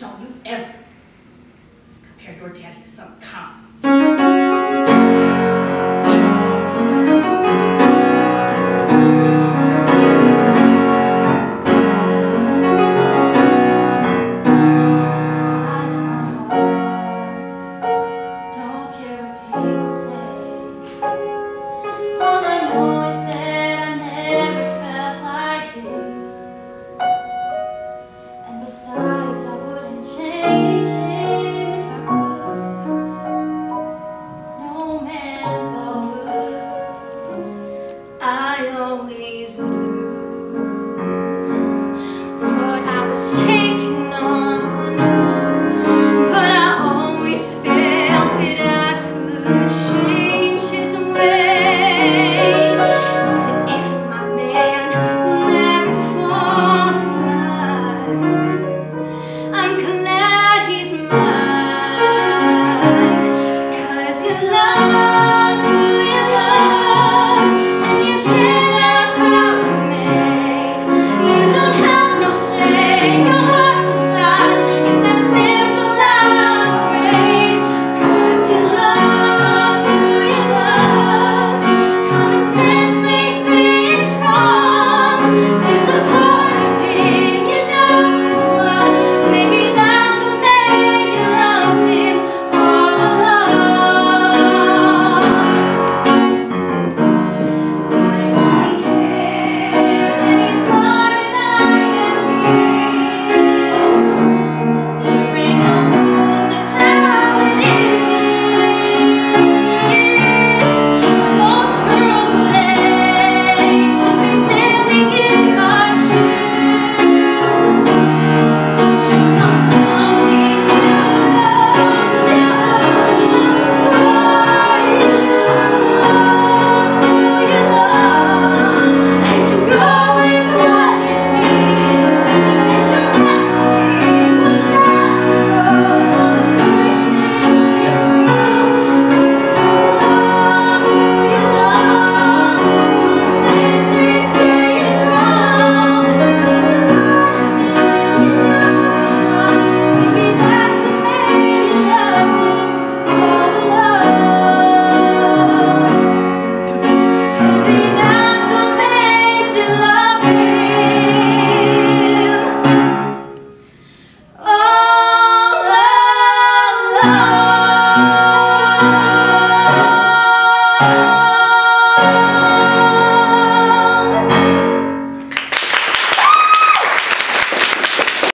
don't you ever compare your daddy to some common. Always knew what I was taking on. But I always felt that I could change his ways, even if my man will never fall in line. I'm glad he's mine.